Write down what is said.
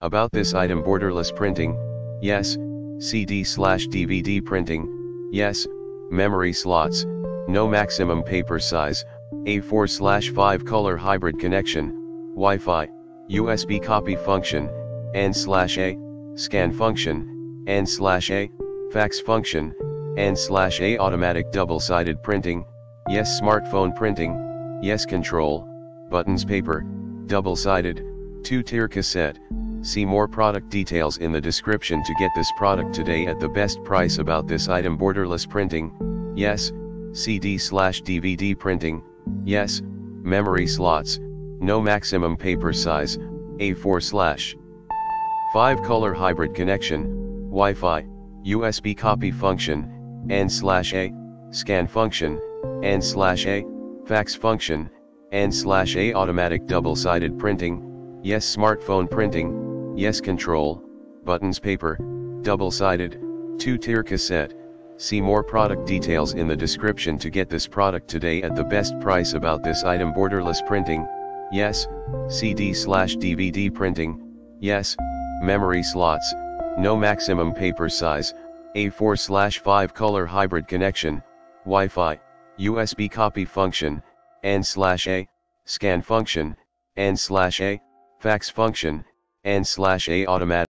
About this item borderless printing, yes, CD slash DVD printing, yes, memory slots, no maximum paper size, A4 slash 5 color hybrid connection, Wi-Fi, USB copy function, N slash A, scan function, N slash A, fax function, N slash A automatic double-sided printing, yes smartphone printing, yes control, buttons paper, double-sided, 2-tier cassette, See more product details in the description to get this product today at the best price about this item. Borderless printing, yes, CD slash DVD printing, yes, memory slots, no maximum paper size, A4 slash. 5 color hybrid connection, Wi-Fi, USB copy function, N slash A, scan function, N slash A, fax function, N slash A automatic double-sided printing, yes smartphone printing, Yes Control, buttons paper, double-sided, 2-tier cassette. See more product details in the description to get this product today at the best price about this item. Borderless printing, yes, CD slash DVD printing, yes, memory slots, no maximum paper size, A4 slash 5 color hybrid connection, Wi-Fi, USB copy function, N slash A, scan function, N slash A, fax function, N slash A automatic